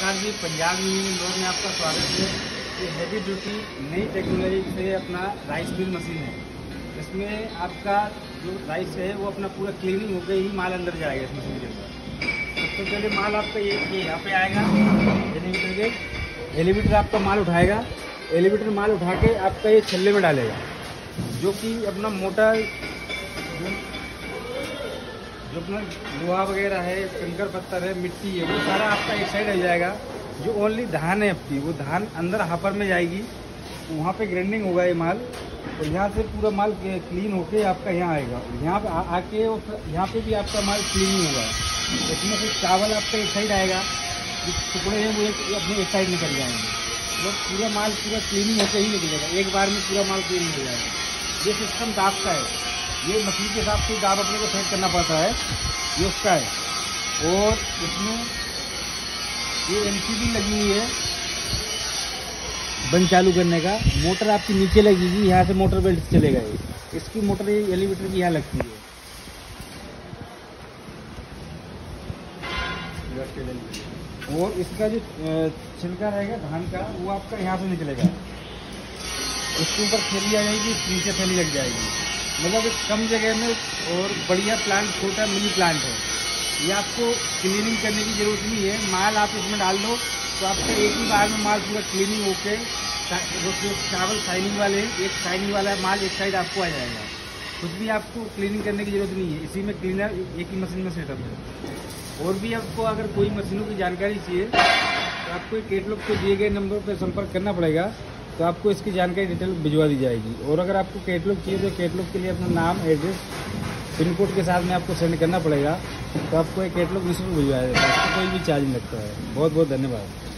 नमस्कार जी, पंजाब इंदौर में आपका स्वागत है। ये हैवी ड्यूटी नई टेक्नोलॉजी से अपना राइस मिल मशीन है। इसमें आपका जो राइस है, वो अपना पूरा क्लीनिंग होकर ही माल अंदर जाएगा इस मशीन के अंदर। सबसे पहले माल आपका ये यहाँ पे आएगा। एलिवेटर के एलिवेटर आपका माल उठाएगा। एलिवेटर माल उठा के आपका ये छल्ले में डालेगा, जो कि अपना मोटा जो अपना लोहा वगैरह है, कंकर पत्थर है, मिट्टी है, वो सारा आपका एक साइड आ जाएगा। जो ओनली धान है आपकी, वो धान अंदर हापर में जाएगी, वहाँ पे ग्राइंडिंग होगा ये माल, और यहाँ से पूरा माल क्लीन होके आपका यहाँ आएगा। यहाँ पे आके यहाँ पे भी आपका माल क्लीनिंग होगा। इसमें से चावल आपका एक साइड आएगा, जो टुकड़े हैं वो एक अपने एक साइड निकल जाएँगे। तो पूरा माल पूरा क्लीनिंग होकर ही निकलेगा। एक बार में पूरा माल क्लीन हो जाएगा। ये सिस्टम दाब का है। ये मछली के हिसाब से दाब अपने को सेट करना पड़ता है, ये उसका है। और इसमें ये एम लगी हुई है बंद चालू करने का। मोटर आपकी नीचे लगेगी यहाँ से मोटर बेल्ट चलेगा ये इसकी मोटर एलिवेटर की यहाँ लगती है। और इसका जो छिलका रहेगा धान का, वो आपका यहाँ से निकलेगा। उसके ऊपर थैली आ जाएगी, नीचे थैली लग जाएगी। मतलब एक कम जगह में और बढ़िया प्लांट छोटा मिनी प्लांट है। ये आपको क्लीनिंग करने की ज़रूरत नहीं है। माल आप इसमें डाल दो तो आपका एक ही बार में माल पूरा क्लीनिंग होके जो चावल शाइनिंग वाले हैं, एक शाइनिंग वाला माल एक साइड आपको आ जाएगा। कुछ भी आपको क्लीनिंग करने की ज़रूरत नहीं है। इसी में क्लीनर एक ही मशीन में सेटअप है। और भी आपको अगर कोई मशीनों की जानकारी चाहिए तो आपको एक कैटलॉग को दिए गए नंबर पर संपर्क करना पड़ेगा। तो आपको इसकी जानकारी डिटेल भिजवा दी जाएगी। और अगर आपको कैटलॉग चाहिए तो कैटलॉग के लिए अपना नाम एड्रेस पिन कोड के साथ में आपको सेंड करना पड़ेगा। तो आपको एक कैटलॉग निःशुल्क भिजवाया जाता है। कोई भी चार्ज नहीं लगता है। बहुत बहुत धन्यवाद।